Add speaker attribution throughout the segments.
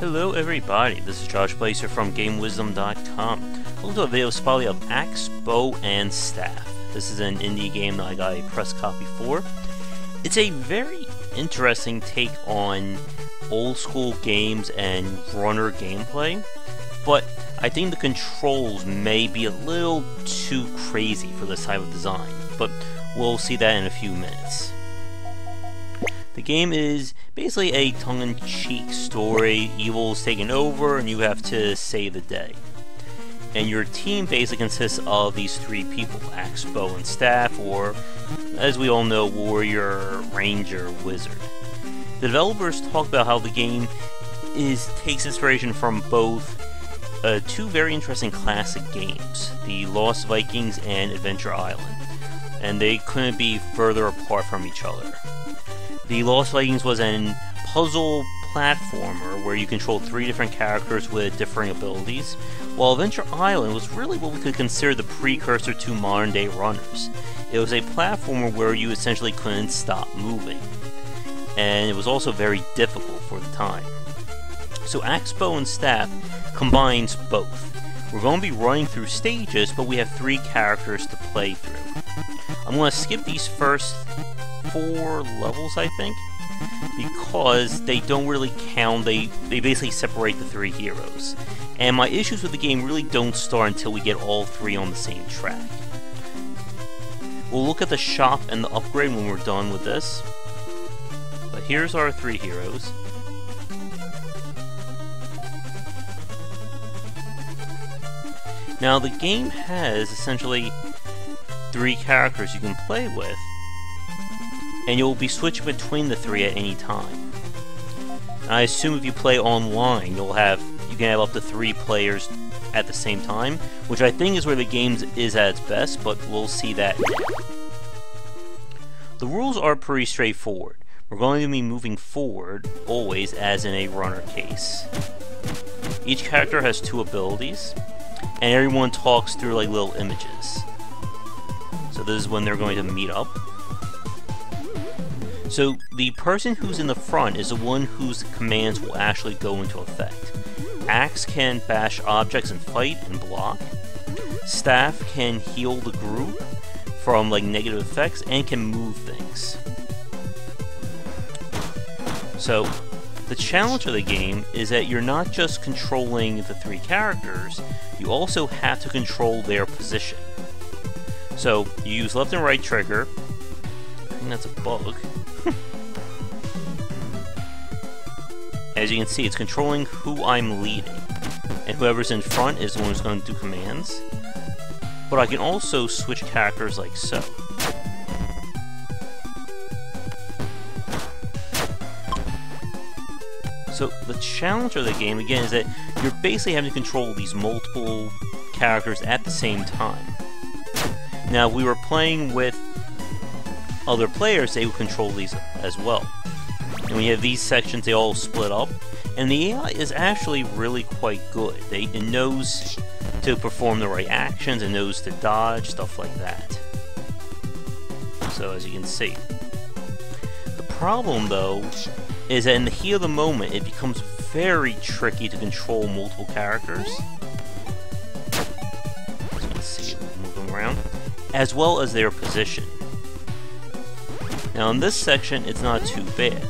Speaker 1: Hello everybody, this is Josh Bycer from GameWisdom.com. Welcome to a video spotlight of Axe, Bow, and Staff. This is an indie game that I got a press copy for. It's a very interesting take on old school games and runner gameplay, but I think the controls may be a little too crazy for this type of design, but we'll see that in a few minutes. The game is basically a tongue-in-cheek story. Evil's taken over and you have to save the day. And your team basically consists of these three people, Axe, Bow, and Staff, or, as we all know, Warrior, Ranger, Wizard. The developers talk about how the game is takes inspiration from both uh, two very interesting classic games, The Lost Vikings and Adventure Island, and they couldn't be further apart from each other. The Lost Vikings was an puzzle platformer where you controlled three different characters with differing abilities, while Adventure Island was really what we could consider the precursor to modern day runners. It was a platformer where you essentially couldn't stop moving, and it was also very difficult for the time. So Axe Bow and Staff combines both. We're going to be running through stages, but we have three characters to play through. I'm going to skip these first four levels, I think, because they don't really count. They they basically separate the three heroes, and my issues with the game really don't start until we get all three on the same track. We'll look at the shop and the upgrade when we're done with this. But here's our three heroes. Now the game has essentially three characters you can play with, and you'll be switching between the three at any time. I assume if you play online, you'll have you can have up to three players at the same time, which I think is where the game is at its best, but we'll see that. The rules are pretty straightforward. We're going to be moving forward, always, as in a runner case. Each character has two abilities, and everyone talks through like little images. So this is when they're going to meet up. So the person who's in the front is the one whose commands will actually go into effect. Axe can bash objects and fight and block. Staff can heal the group from like negative effects and can move things. So the challenge of the game is that you're not just controlling the three characters, you also have to control their position. So you use left and right trigger. I think that's a bug. As you can see, it's controlling who I'm leading. And whoever's in front is the one who's going to do commands. But I can also switch characters like so. So the challenge of the game, again, is that you're basically having to control these multiple characters at the same time. Now, if we were playing with other players, they would control these as well. And you have these sections, they all split up. And the AI is actually really quite good. They, it knows to perform the right actions, it knows to dodge, stuff like that. So, as you can see. The problem, though, is that in the heat of the moment, it becomes very tricky to control multiple characters. As you can see, move them around. As well as their position. Now in this section, it's not too bad.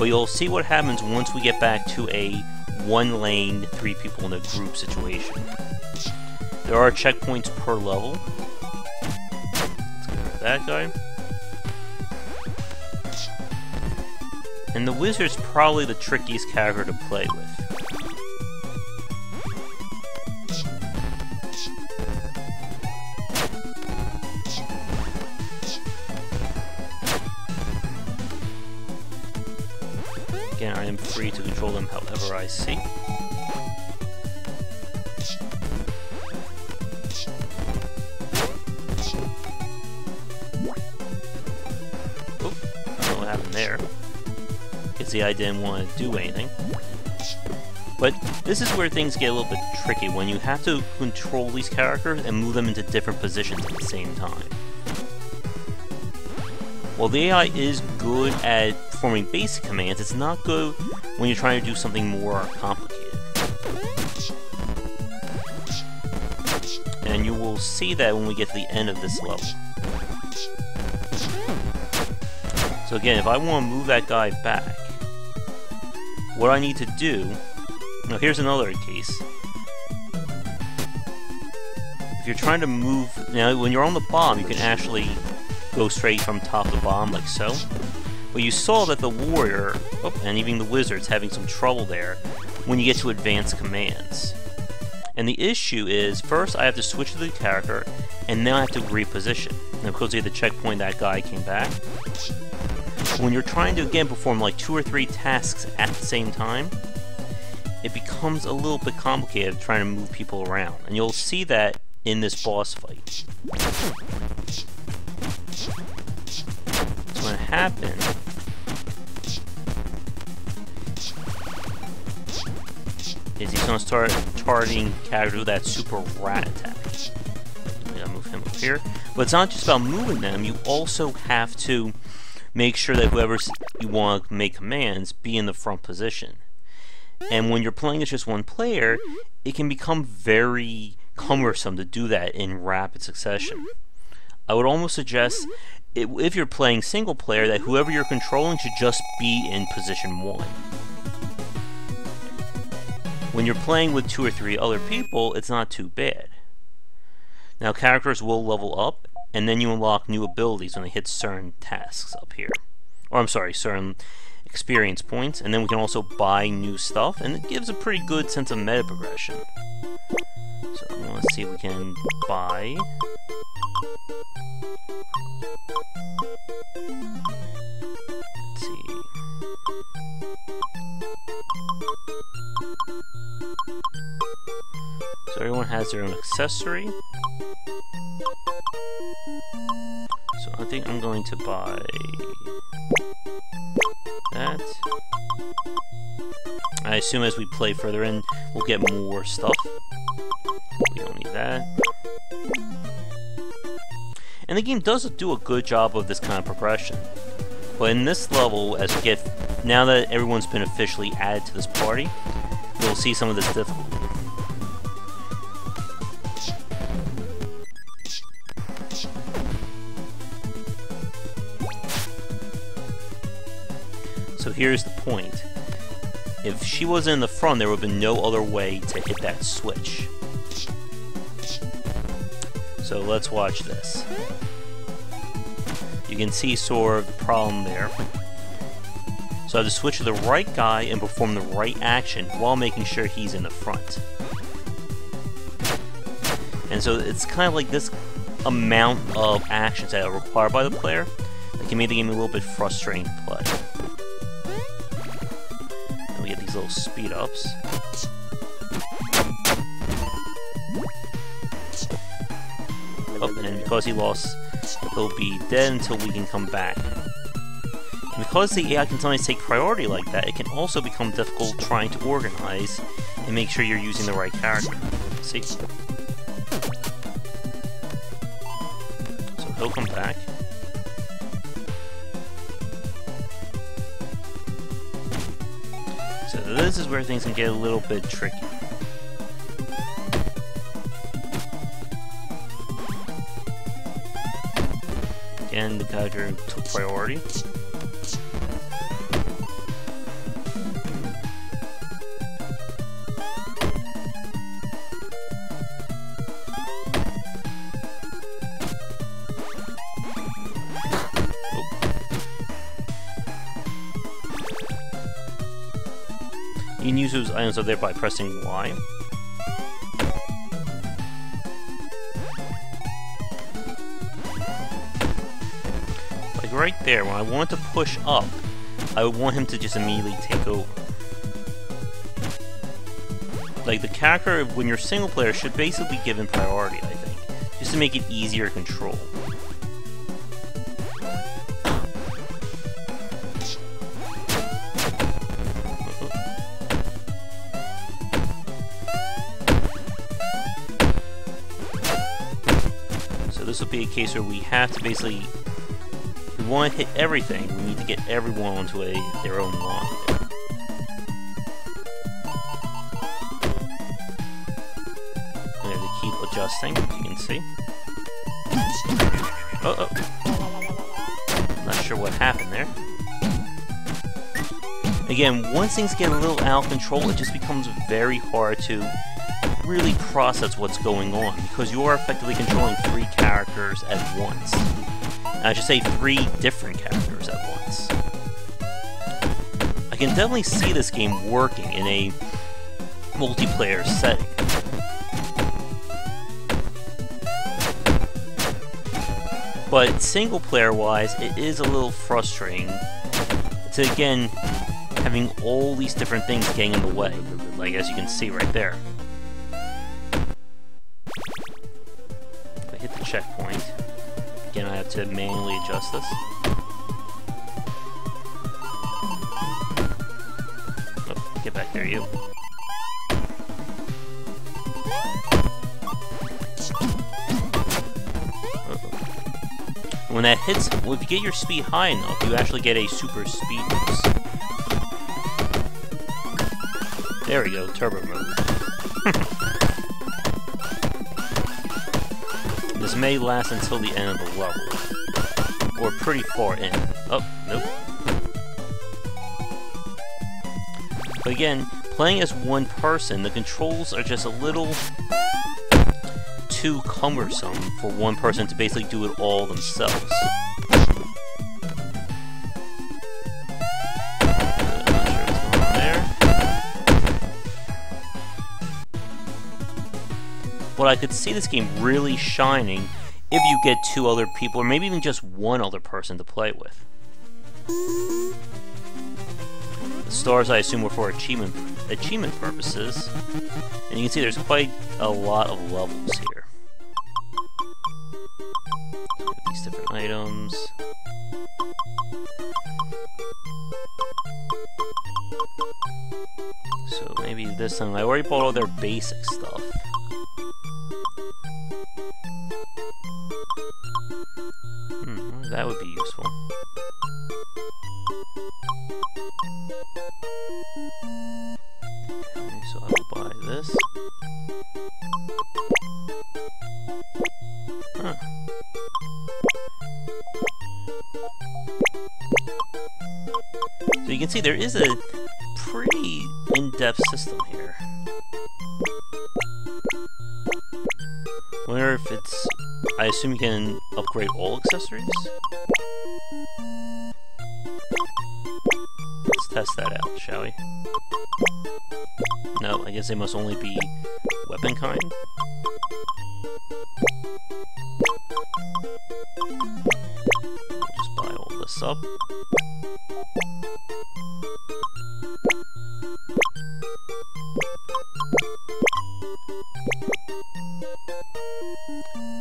Speaker 1: But you'll see what happens once we get back to a one lane, three people in a group situation. There are checkpoints per level. Let's go with that guy. And the wizard's probably the trickiest character to play with. I see. Oop, I don't know what happened there. Guess the I didn't want to do anything. But this is where things get a little bit tricky, when you have to control these characters and move them into different positions at the same time. While the AI is good at performing basic commands, it's not good when you're trying to do something more complicated. And you will see that when we get to the end of this level. So again, if I want to move that guy back, what I need to do... Now here's another case. If you're trying to move... Now, when you're on the bomb, you can actually go straight from top to bottom, like so. But you saw that the warrior, oh, and even the wizard's having some trouble there when you get to advanced commands. And the issue is, first I have to switch to the character, and then I have to reposition. Now because of the checkpoint, that guy came back. When you're trying to, again, perform like two or three tasks at the same time, it becomes a little bit complicated trying to move people around. And you'll see that in this boss fight. So what happened is he's gonna start targeting with that super rat attack. I gotta move him up here. But it's not just about moving them, you also have to make sure that whoever you want to make commands be in the front position. And when you're playing as just one player, it can become very cumbersome to do that in rapid succession. I would almost suggest, if you're playing single player, that whoever you're controlling should just be in position 1. When you're playing with two or three other people, it's not too bad. Now characters will level up, and then you unlock new abilities when they hit certain tasks up here. Or I'm sorry, certain experience points, and then we can also buy new stuff, and it gives a pretty good sense of meta progression. So let's see if we can buy. Has their own accessory. So I think I'm going to buy that. I assume as we play further in, we'll get more stuff. We don't need that. And the game does do a good job of this kind of progression. But in this level, as we get, now that everyone's been officially added to this party, we'll see some of this difficulty. So here's the point. If she was in the front, there would been no other way to hit that switch. So let's watch this. You can see sort of the problem there. So I have to switch to the right guy and perform the right action while making sure he's in the front. And so it's kind of like this amount of actions that are required by the player that can make the game a little bit frustrating to play. Speed ups. Oh, and because he lost, he'll be dead until we can come back. And because the AI can sometimes take priority like that, it can also become difficult trying to organize and make sure you're using the right character. See? So he'll come back. This is where things can get a little bit tricky. Again, the character took priority. You can use those items up there by pressing Y. Like right there, when I want to push up, I would want him to just immediately take over. Like, the character, when you're single player, should basically be given priority, I think. Just to make it easier to control. Case where we have to basically... We want to hit everything, we need to get everyone onto a their own line. I'm going to keep adjusting, you can see. Uh oh. Not sure what happened there. Again, once things get a little out of control, it just becomes very hard to really process what's going on, because you are effectively controlling three characters at once. I should say three different characters at once. I can definitely see this game working in a multiplayer setting. But single player wise, it is a little frustrating to again having all these different things getting in the way, like as you can see right there. Checkpoint, again I have to manually adjust this. Oh, get back there, you. When that hits, well, if you get your speed high enough, you actually get a super speed boost. There we go, turbo mode. May last until the end of the level. Or pretty far in. Oh, nope. But again, playing as one person, the controls are just a little too cumbersome for one person to basically do it all themselves. But I could see this game really shining if you get two other people, or maybe even just one other person to play with. The stars, I assume, were for achievement achievement purposes, and you can see there's quite a lot of levels here. These different items. So maybe this time, I already bought all their basic stuff. That would be useful. Okay, so I will buy this. Huh. So you can see there is a pretty in-depth system here. wonder if it's... I assume you can upgrade all accessories? They must only be weapon kind? just buy all this up.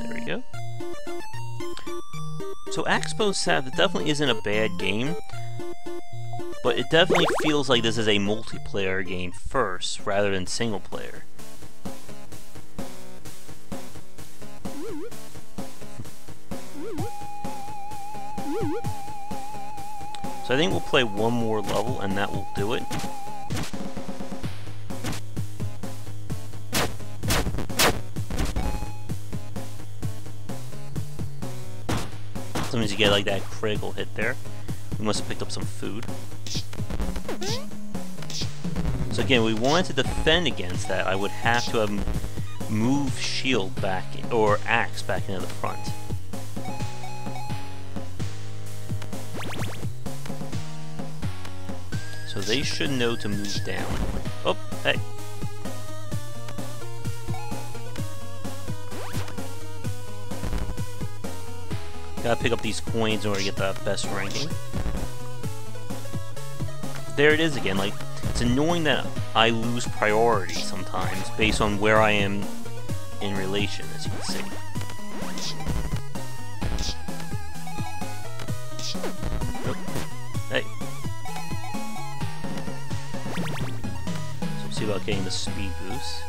Speaker 1: There we go. So Axe Bow Staff definitely isn't a bad game, but it definitely feels like this is a multiplayer game first, rather than single player. So I think we'll play one more level and that will do it. Sometimes you get like that critical hit there. We must have picked up some food. So again, we wanted to defend against that, I would have to um, have moved shield back, or axe back into the front. So they should know to move down. Oh, hey. Gotta pick up these coins in order to get the best ranking. There it is again, like, it's annoying that I lose priority sometimes based on where I am in relation, as you can see. so see about getting the speed boost.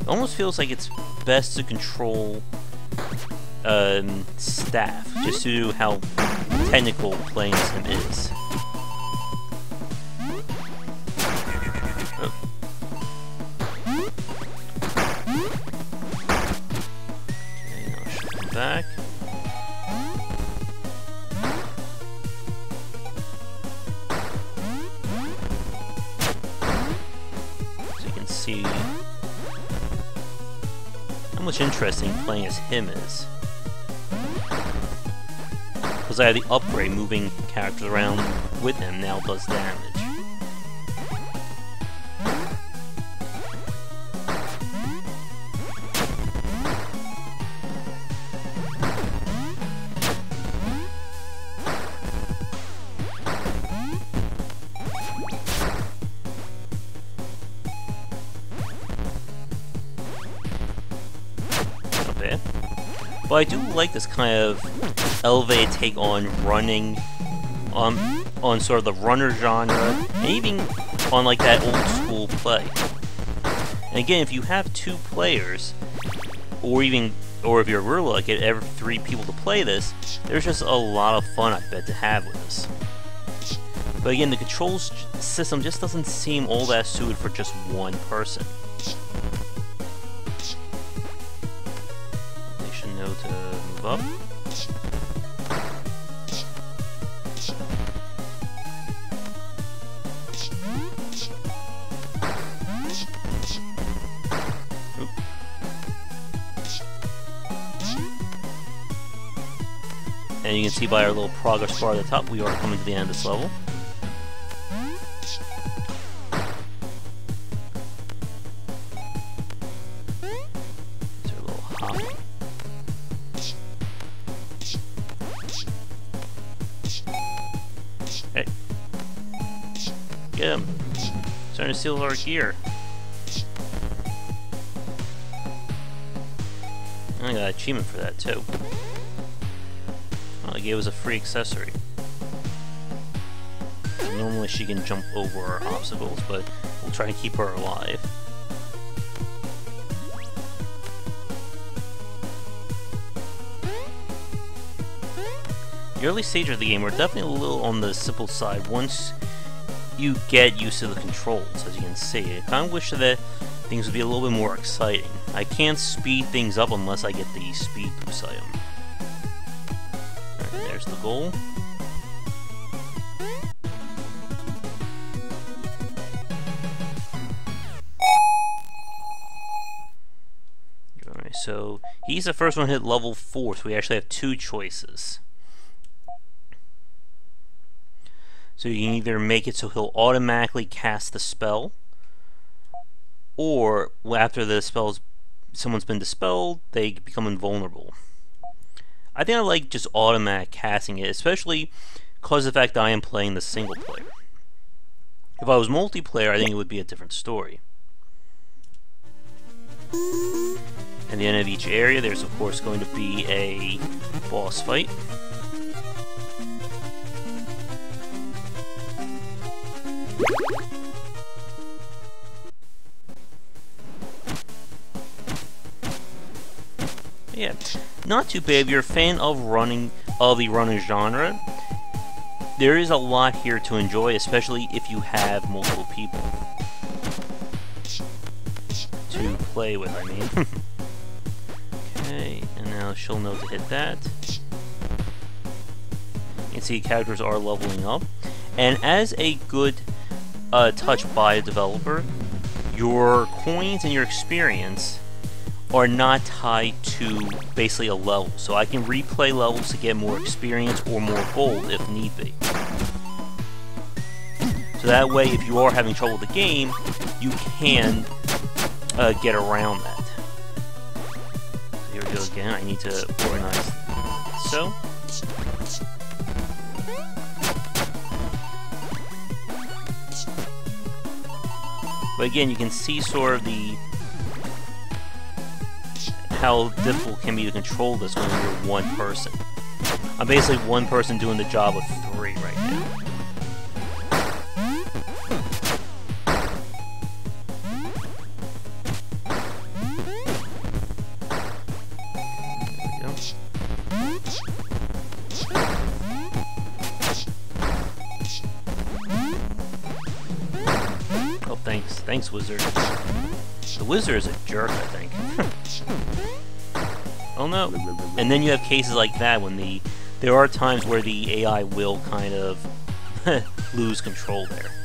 Speaker 1: It almost feels like it's best to control um, staff, just to how technical playing him is. Oh. Back. So you can see how much interesting playing as him is. Because I have the upgrade, moving characters around with him now does damage. But I do like this kind of elevated take on running, on on sort of the runner genre, and even on like that old school play. And again, if you have two players, or even, or if you're really like it, every three people to play this, there's just a lot of fun I bet to have with this. But again, the controls system just doesn't seem all that suited for just one person. They should know to move up. And you can see by our little progress bar at the top, we are coming to the end of this level. Hey. Get him. Starting to steal our gear. I got an achievement for that too. They gave us a free accessory. Normally she can jump over obstacles, but we'll try and keep her alive. The early stage of the game, we're definitely a little on the simple side once you get used to the controls, as you can see. I kind of wish that things would be a little bit more exciting. I can't speed things up unless I get the speed boost item. There's the goal. Alright, so he's the first one hit level 4, so we actually have two choices. So you can either make it so he'll automatically cast the spell, or after the spell's someone's been dispelled, they become invulnerable. I think I like just automatic casting it, especially because of the fact that I am playing the single player. If I was multiplayer, I think it would be a different story. At the end of each area, there's of course going to be a boss fight. Yeah, not too bad. If you're a fan of running of the running genre, there is a lot here to enjoy, especially if you have multiple people to play with. I mean. okay, and now she'll know to hit that. You can see characters are leveling up, and as a good uh, touch by a developer, your coins and your experience are not tied to basically a level. So I can replay levels to get more experience or more gold if need be. So that way, if you are having trouble with the game, you can uh, get around that. Here we go again. I need to organize so. But again, you can see sort of the how difficult can be to control this when you're one person. I'm basically one person doing the job of Thanks, thanks, Wizard. The Wizard is a jerk, I think. Hmm. oh no. And then you have cases like that when the... There are times where the AI will kind of lose control there. there.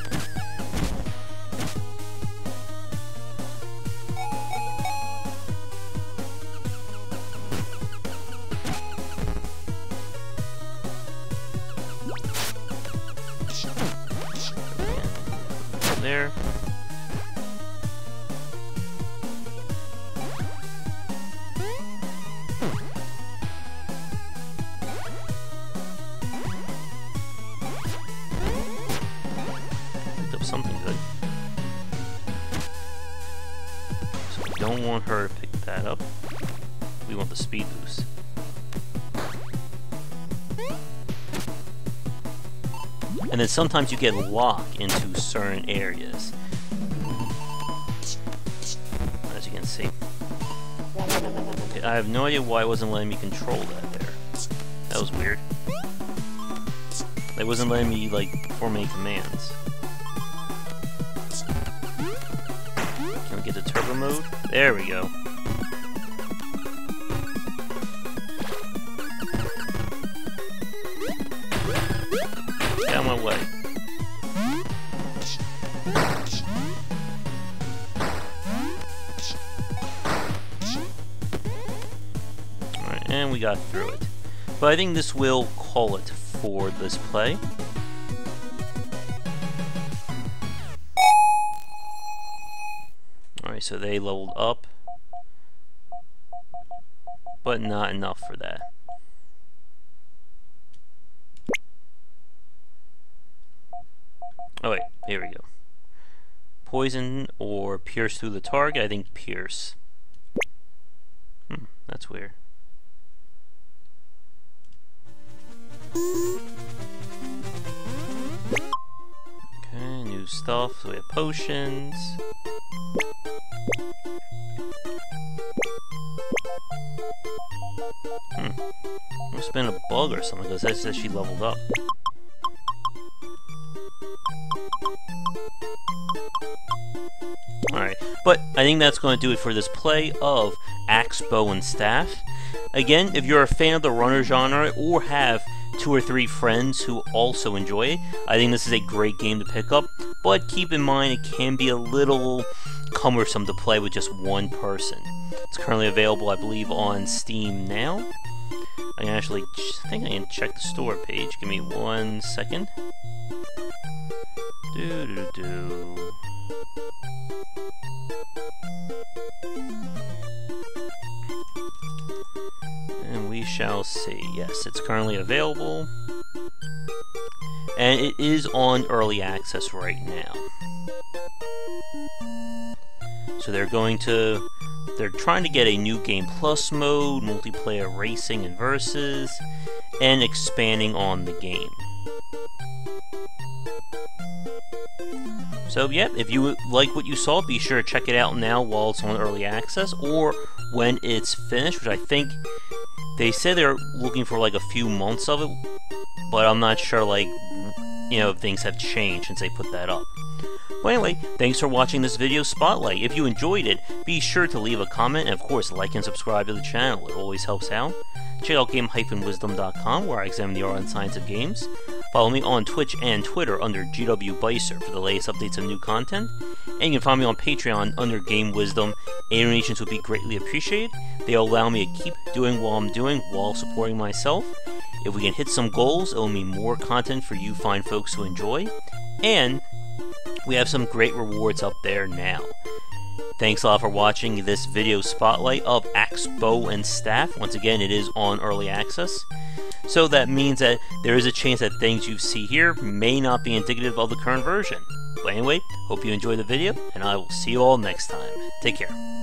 Speaker 1: Something good. So we don't want her to pick that up. We want the speed boost. And then sometimes you get locked into certain areas. As you can see. Okay, I have no idea why it wasn't letting me control that there. That was weird. It wasn't letting me, like, any commands. Get the turbo mode? There we go. Get my way. Alright, and we got through it. But I think this will call it for this play. So they leveled up. But not enough for that. Oh wait, here we go. Poison or pierce through the target? I think pierce. Hmm, that's weird. Okay, new stuff. So we have potions. Hmm. Must have been a bug or something because that says she leveled up. Alright, but I think that's going to do it for this play of Axe, Bow, and Staff. Again, if you're a fan of the runner genre or have two or three friends who also enjoy it, I think this is a great game to pick up, but keep in mind it can be a little cumbersome to play with just one person. It's currently available, I believe, on Steam now. I can actually, I think I can check the store page. Give me one second. Do do do. And we shall see. Yes, it's currently available. And it is on early access right now. So they're going to they're trying to get a new game plus mode, multiplayer racing and versus, and expanding on the game. So yeah, if you like what you saw, be sure to check it out now while it's on early access, or when it's finished, which I think they say they're looking for like a few months of it, but I'm not sure like, you know, if things have changed since they put that up. But anyway, thanks for watching this video spotlight. If you enjoyed it, be sure to leave a comment and of course like and subscribe to the channel. It always helps out. Check out game-wisdom.com where I examine the art and science of games. Follow me on Twitch and Twitter under GW Bycer for the latest updates and new content. And you can find me on Patreon under Game Wisdom. Donations would be greatly appreciated. They'll allow me to keep doing what I'm doing while supporting myself. If we can hit some goals, it'll mean more content for you fine folks to enjoy. And we have some great rewards up there now. Thanks a lot for watching this video spotlight of Axe Bow and Staff. Once again, it is on early access. So that means that there is a chance that things you see here may not be indicative of the current version. But anyway, hope you enjoyed the video, and I will see you all next time. Take care.